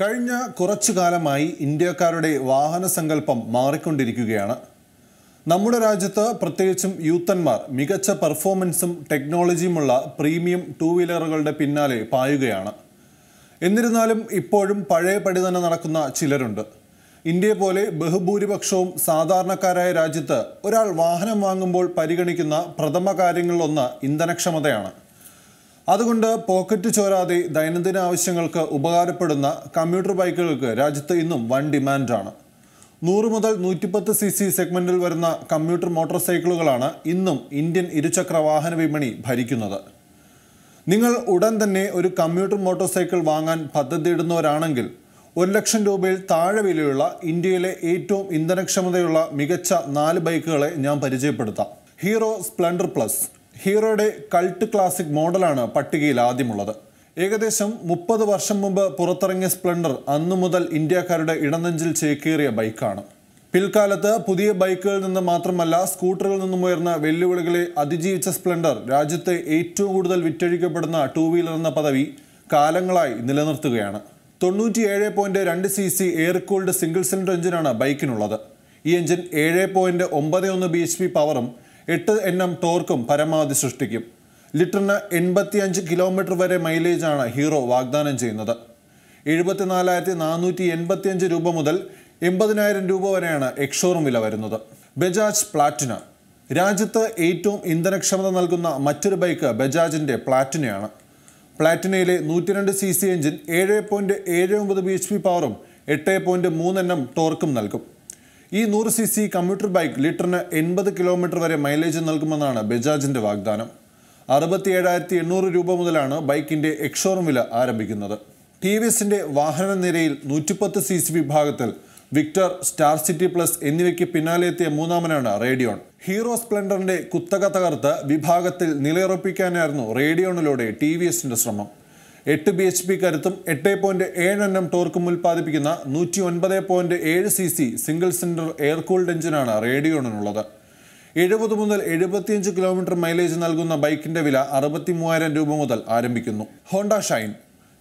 കഴിഞ്ഞ കുറച്ചു കാലമായി ഇന്ത്യക്കാരുടെ വാഹന സങ്കല്പം മാറിക്കൊണ്ടിരിക്കുകയാണ്. നമ്മുടെ രാജ്യത്ത് പ്രത്യേകിച്ചും യൂത്തന്മാർ മികച്ച പെർഫോമൻസും ടെക്നോളജിയുമുള്ള പ്രീമിയം ടൂ വീലറുകളുടെ പിന്നാലെ പായുകയാണ്. എന്നിരുന്നാലും ഇപ്പോഴും പഴയ പടി തന്നെ നടക്കുന്ന ചിലരുണ്ട്. ഇന്ത്യയെ പോലെ ബഹുഭൂരിപക്ഷവും സാധാരണക്കാരായ രാജ്യത്ത് ഒരാൾ വാഹനം വാങ്ങുമ്പോൾ പരിഗണിക്കുന്ന പ്രഥമ കാര്യങ്ങളിലൊന്ന് ഇന്ധനക്ഷമതയാണ്. അതുകൊണ്ട് പോക്കറ്റ് ചോരാതെ ദൈനംദിന ആവശ്യങ്ങൾക്ക് ഉപകാരപ്പെടുന്ന കമ്പ്യൂട്ടർ ബൈക്കുകൾക്ക് രാജ്യത്ത് ഇന്നും വൻ ഡിമാൻഡാണ്. നൂറ് മുതൽ നൂറ്റിപ്പത്ത് സി സി സെഗ്മെന്റിൽ വരുന്ന കമ്പ്യൂട്ടർ മോട്ടോർ സൈക്കിളുകളാണ് ഇന്നും ഇന്ത്യൻ ഇരുചക്ര വാഹന വിപണി ഭരിക്കുന്നത്. നിങ്ങൾ ഉടൻ തന്നെ ഒരു കമ്മ്യൂട്ടർ മോട്ടോർ സൈക്കിൾ വാങ്ങാൻ പദ്ധതിയിടുന്നവരാണെങ്കിൽ ഒരു ലക്ഷം രൂപയിൽ താഴെ വിലയുള്ള ഇന്ത്യയിലെ ഏറ്റവും ഇന്ധനക്ഷമതയുള്ള മികച്ച നാല് ബൈക്കുകളെ ഞാൻ പരിചയപ്പെടുത്താം. ഹീറോ സ്പ്ലെൻഡർ പ്ലസ് ഹീറോയുടെ കൾട്ട് ക്ലാസിക് മോഡലാണ് പട്ടികയിൽ ആദ്യമുള്ളത്. ഏകദേശം മുപ്പത് വർഷം മുമ്പ് പുറത്തിറങ്ങിയ സ്പ്ലെൻഡർ അന്നു മുതൽ ഇന്ത്യക്കാരുടെ ഇടനെഞ്ചിൽ ചേക്കേറിയ ബൈക്കാണ്. പിൽക്കാലത്ത് പുതിയ ബൈക്കുകളിൽ നിന്ന് മാത്രമല്ല സ്കൂട്ടറുകളിൽ നിന്നും ഉയർന്ന വെല്ലുവിളികളെ അതിജീവിച്ച സ്പ്ലെൻഡർ രാജ്യത്തെ ഏറ്റവും കൂടുതൽ വിറ്റഴിക്കപ്പെടുന്ന ടൂ വീലർ എന്ന പദവി കാലങ്ങളായി നിലനിർത്തുകയാണ്. തൊണ്ണൂറ്റിയേഴ് പോയിന്റ് രണ്ട് C C air cooled single cylinder എഞ്ചിനാണ് ബൈക്കിനുള്ളത്. ഈ എഞ്ചിൻ ഏഴ് പോയിന്റ് ഒമ്പത് ഒന്ന് ബി എച്ച് പി പവറും എട്ട് എൻ എം ടോർക്കും പരമാവധി സൃഷ്ടിക്കും. ലിറ്ററിന് എൺപത്തിയഞ്ച് കിലോമീറ്റർ വരെ മൈലേജാണ് ഹീറോ വാഗ്ദാനം ചെയ്യുന്നത്. എഴുപത്തിനാലായിരത്തി നാനൂറ്റി എൺപത്തിയഞ്ച് രൂപ മുതൽ എൺപതിനായിരം രൂപ വരെയാണ് എക്സോറും വില വരുന്നത്. ബജാജ് പ്ലാറ്റിന. രാജ്യത്ത് ഏറ്റവും ഇന്ധനക്ഷമത നൽകുന്ന മറ്റൊരു ബൈക്ക് ബജാജിന്റെ പ്ലാറ്റിനയാണ്. പ്ലാറ്റിനയിലെ നൂറ്റിരണ്ട് സി സി എഞ്ചിൻ ഏഴ് പോയിന്റ് ഏഴ് ഒമ്പത് ബി എച്ച് പി പവറും എട്ട് പോയിന്റ് മൂന്ന് എണ്ണം ടോർക്കും നൽകും. ഈ നൂറ് സി സി കമ്പ്യൂട്ടർ ബൈക്ക് ലിറ്ററിന് എൺപത് കിലോമീറ്റർ വരെ മൈലേജ് നൽകുമെന്നാണ് ബജാജിന്റെ വാഗ്ദാനം. അറുപത്തി ഏഴായിരത്തി എണ്ണൂറ് രൂപ മുതലാണ് ബൈക്കിന്റെ എക്സോറും വില ആരംഭിക്കുന്നത്. ടി വി എസിന്റെ വാഹന നിരയിൽ നൂറ്റിപ്പത്ത് സി സി വിഭാഗത്തിൽ വിക്ടർ സ്റ്റാർ സിറ്റി പ്ലസ് എന്നിവയ്ക്ക് പിന്നാലെ എത്തിയ മൂന്നാമനാണ് റേഡിയോൺ. ഹീറോ സ്പ്ലൻഡറിന്റെ കുത്തക തകർത്ത് വിഭാഗത്തിൽ നിലയുറപ്പിക്കാനായിരുന്നു റേഡിയോണിലൂടെ ടി വി എസിന്റെ ശ്രമം. എട്ട് ബി എച്ച് പി കരുത്തും എട്ട് പോയിന്റ് ഏഴ് എണ്ണം ടോർക്കും ഉൽപ്പാദിപ്പിക്കുന്ന നൂറ്റി ഒൻപത് പോയിന്റ് ഏഴ് C C single cylinder air cooled എഞ്ചിനാണ് റേഡിയോണിനുള്ളത് എഴുപത് മുതൽ എഴുപത്തിയഞ്ച് കിലോമീറ്റർ മൈലേജ് നൽകുന്ന ബൈക്കിന്റെ വില അറുപത്തി മൂവായിരം രൂപ മുതൽ ആരംഭിക്കുന്നു. Honda Shine.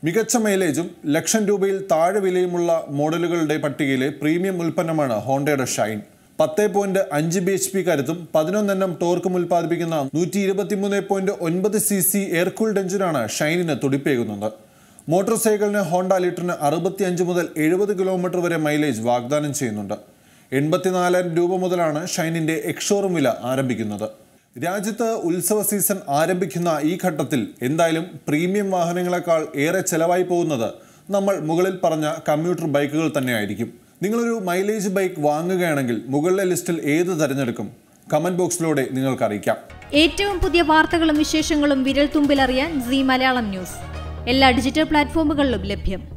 മികച്ച മൈലേജും ലക്ഷം രൂപയിൽ താഴെ വിലയുമുള്ള മോഡലുകളുടെ പട്ടികയിലെ പ്രീമിയം ഉൽപ്പന്നമാണ് ഹോണ്ടയുടെ ഷൈൻ. പത്ത് പോയിന്റ് അഞ്ച് ബി എച്ച് പി കരുത്തും പതിനൊന്നെണ്ണം ടോർക്കും ഉൽപ്പാദിപ്പിക്കുന്ന നൂറ്റി ഇരുപത്തിമൂന്ന് പോയിന്റ് ഒൻപത് സി സി എയർ കൂൾഡ് എഞ്ചിനാണ് ഷൈനിന് തുടിപ്പേകുന്നത്. മോട്ടോർ സൈക്കിളിന് ഹോണ്ട ലിറ്ററിന് അറുപത്തി അഞ്ച് മുതൽ എഴുപത് കിലോമീറ്റർ വരെ മൈലേജ് വാഗ്ദാനം ചെയ്യുന്നുണ്ട്. എൺപത്തിനാലായിരം രൂപ മുതലാണ് ഷൈനിന്റെ എക്സോറും വില ആരംഭിക്കുന്നത്. രാജ്യത്ത് ഉത്സവ സീസൺ ആരംഭിക്കുന്ന ഈ ഘട്ടത്തിൽ എന്തായാലും പ്രീമിയം വാഹനങ്ങളെക്കാൾ ഏറെ ചെലവായി പോകുന്നത് നമ്മൾ മുകളിൽ പറഞ്ഞ കമ്മ്യൂട്ടർ ബൈക്കുകൾ തന്നെയായിരിക്കും. നിങ്ങളൊരു മൈലേജ് ബൈക്ക് വാങ്ങുകയാണെങ്കിൽ മുകളിലെ ലിസ്റ്റിൽ ഏത് തിരഞ്ഞെടുക്കും? കമന്റ് ബോക്സിലൂടെ നിങ്ങൾക്ക് അറിയിക്കാം. ഏറ്റവും പുതിയ വാർത്തകളും വിശേഷങ്ങളും വിരൽ തുമ്പിലറിയാൻ സി മലയാളം ന്യൂസ്. എല്ലാ ഡിജിറ്റൽ പ്ലാറ്റ്ഫോമുകളിലും ലഭ്യം.